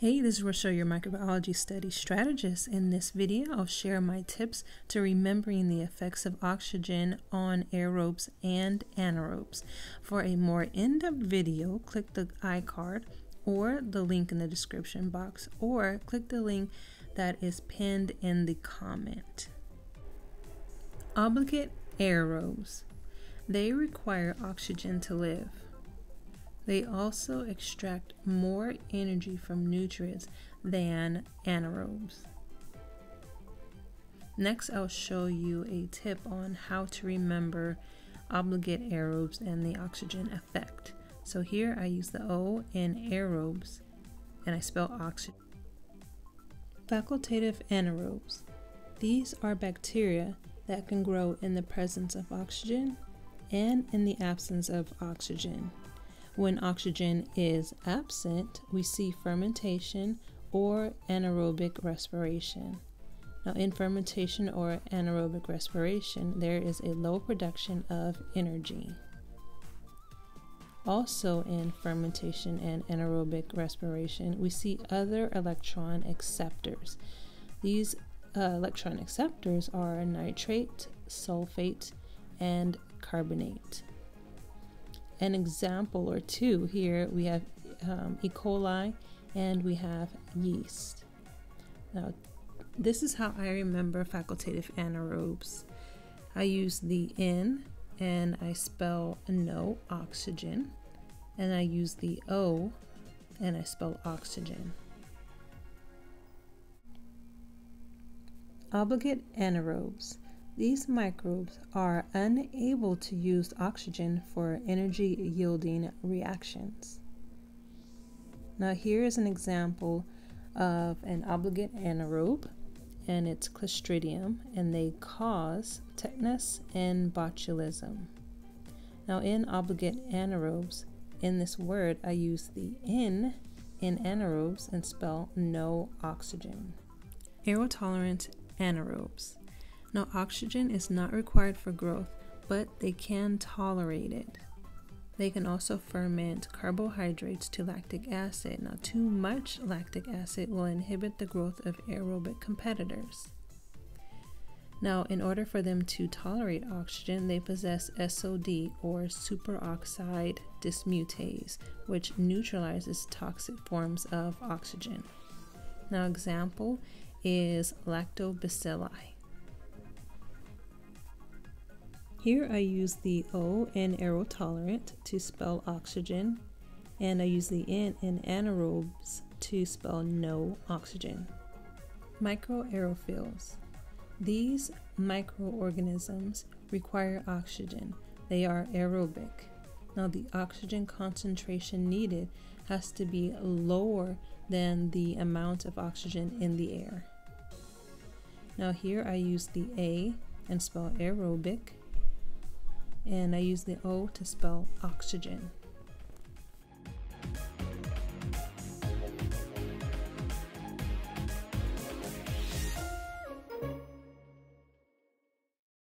Hey, this is Rochelle, your microbiology study strategist. In this video, I'll share my tips to remembering the effects of oxygen on aerobes and anaerobes. For a more in-depth video, click the iCard or the link in the description box or click the link that is pinned in the comment. Obligate aerobes. They require oxygen to live. They also extract more energy from nutrients than anaerobes. Next, I'll show you a tip on how to remember obligate aerobes and the oxygen effect. So here I use the O in aerobes and I spell oxygen. Facultative anaerobes. These are bacteria that can grow in the presence of oxygen and in the absence of oxygen. When oxygen is absent, we see fermentation or anaerobic respiration. Now, in fermentation or anaerobic respiration, there is a low production of energy. Also, in fermentation and anaerobic respiration, we see other electron acceptors. These uh, electron acceptors are nitrate, sulfate, and carbonate an example or two here. We have um, E. coli and we have yeast. Now, this is how I remember facultative anaerobes. I use the N and I spell no oxygen, and I use the O and I spell oxygen. Obligate anaerobes. These microbes are unable to use oxygen for energy yielding reactions. Now, here is an example of an obligate anaerobe, and it's Clostridium, and they cause tetanus and botulism. Now, in obligate anaerobes, in this word, I use the N in anaerobes and spell no oxygen. Aerotolerant anaerobes. Now, oxygen is not required for growth, but they can tolerate it. They can also ferment carbohydrates to lactic acid. Now, too much lactic acid will inhibit the growth of aerobic competitors. Now, in order for them to tolerate oxygen, they possess SOD or superoxide dismutase, which neutralizes toxic forms of oxygen. Now, example is lactobacilli. Here I use the O in aerotolerant to spell oxygen, and I use the N in anaerobes to spell no oxygen. Microaerophiles. These microorganisms require oxygen. They are aerobic. Now, the oxygen concentration needed has to be lower than the amount of oxygen in the air. Now, here I use the A and spell aerobic and I use the O to spell oxygen.